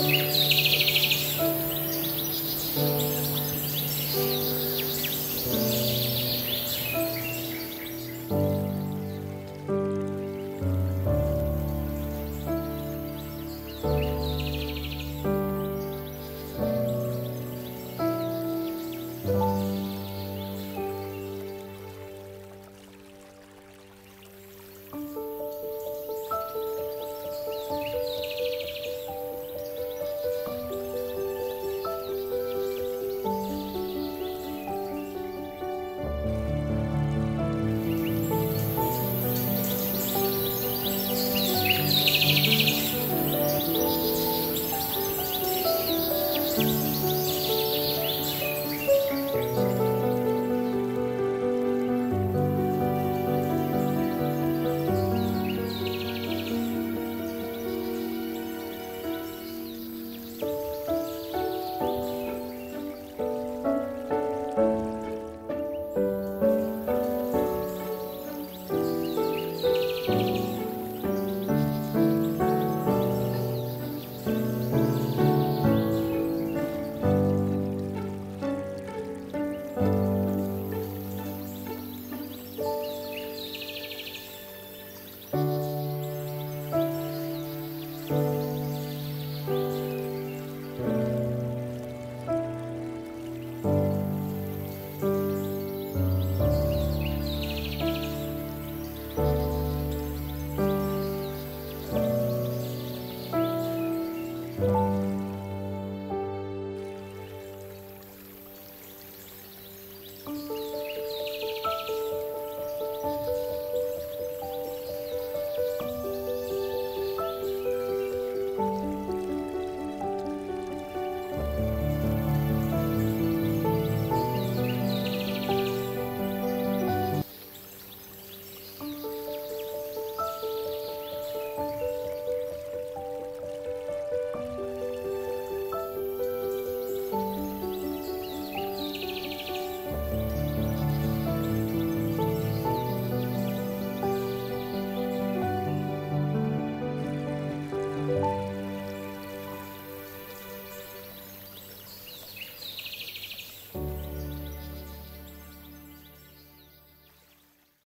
Música 嗯。